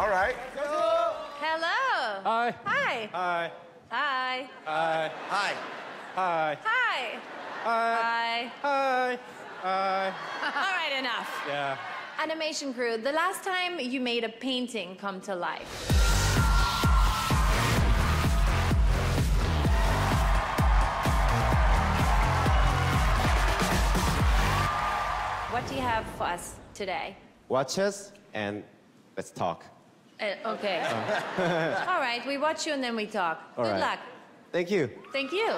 All right. Hello. Hi. Hi. Hi. Hi. Hi. Hi. Hi. Hi. Hi. Hi. Hi. All right, enough. Yeah. Animation crew, the last time you made a painting come to life. What do you have for us today? Watch us and let's talk. Uh, okay. All right, we watch you and then we talk. All Good right. luck. Thank you. Thank you.